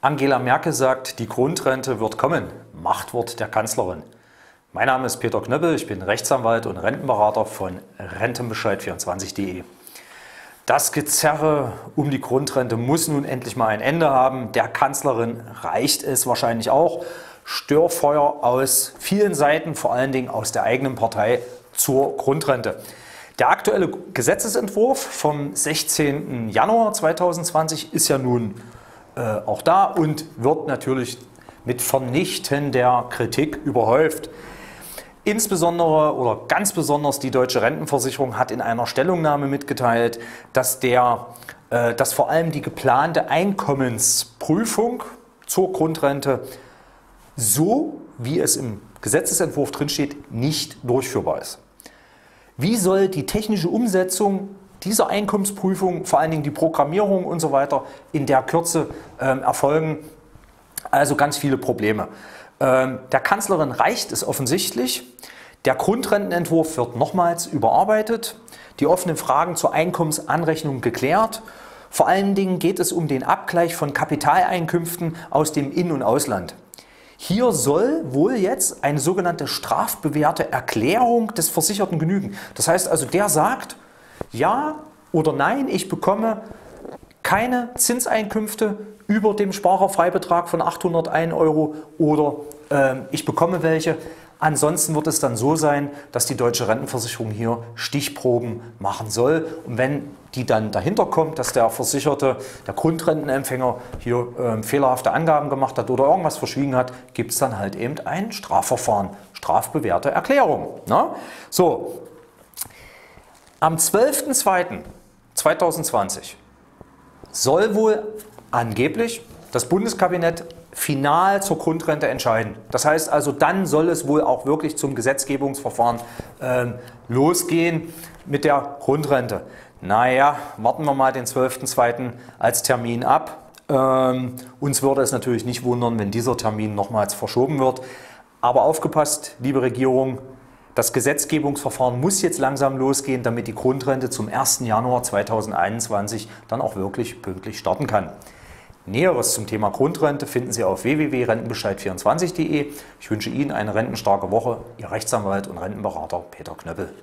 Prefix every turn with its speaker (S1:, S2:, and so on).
S1: Angela Merkel sagt, die Grundrente wird kommen. Machtwort der Kanzlerin. Mein Name ist Peter Knöppel, ich bin Rechtsanwalt und Rentenberater von Rentenbescheid24.de. Das Gezerre um die Grundrente muss nun endlich mal ein Ende haben. Der Kanzlerin reicht es wahrscheinlich auch. Störfeuer aus vielen Seiten, vor allen Dingen aus der eigenen Partei zur Grundrente. Der aktuelle Gesetzesentwurf vom 16. Januar 2020 ist ja nun äh, auch da und wird natürlich mit vernichtender Kritik überhäuft. Insbesondere oder ganz besonders die Deutsche Rentenversicherung hat in einer Stellungnahme mitgeteilt, dass, der, äh, dass vor allem die geplante Einkommensprüfung zur Grundrente so, wie es im Gesetzesentwurf drinsteht, nicht durchführbar ist. Wie soll die technische Umsetzung dieser Einkommensprüfung, vor allen Dingen die Programmierung und so weiter, in der Kürze ähm, erfolgen. Also ganz viele Probleme. Ähm, der Kanzlerin reicht es offensichtlich. Der Grundrentenentwurf wird nochmals überarbeitet, die offenen Fragen zur Einkommensanrechnung geklärt. Vor allen Dingen geht es um den Abgleich von Kapitaleinkünften aus dem In- und Ausland. Hier soll wohl jetzt eine sogenannte strafbewährte Erklärung des Versicherten genügen. Das heißt also, der sagt, ja oder nein, ich bekomme keine Zinseinkünfte über dem Sparerfreibetrag von 801 Euro oder äh, ich bekomme welche. Ansonsten wird es dann so sein, dass die deutsche Rentenversicherung hier Stichproben machen soll. Und wenn die dann dahinter kommt, dass der Versicherte, der Grundrentenempfänger hier äh, fehlerhafte Angaben gemacht hat oder irgendwas verschwiegen hat, gibt es dann halt eben ein Strafverfahren, strafbewährte Erklärung. Ne? So, am 12.02.2020 soll wohl angeblich das Bundeskabinett final zur Grundrente entscheiden. Das heißt also, dann soll es wohl auch wirklich zum Gesetzgebungsverfahren äh, losgehen mit der Grundrente. Naja, warten wir mal den 12.02. als Termin ab. Ähm, uns würde es natürlich nicht wundern, wenn dieser Termin nochmals verschoben wird. Aber aufgepasst, liebe Regierung, das Gesetzgebungsverfahren muss jetzt langsam losgehen, damit die Grundrente zum 1. Januar 2021 dann auch wirklich pünktlich starten kann. Näheres zum Thema Grundrente finden Sie auf www.rentenbescheid24.de. Ich wünsche Ihnen eine rentenstarke Woche. Ihr Rechtsanwalt und Rentenberater Peter Knöppel.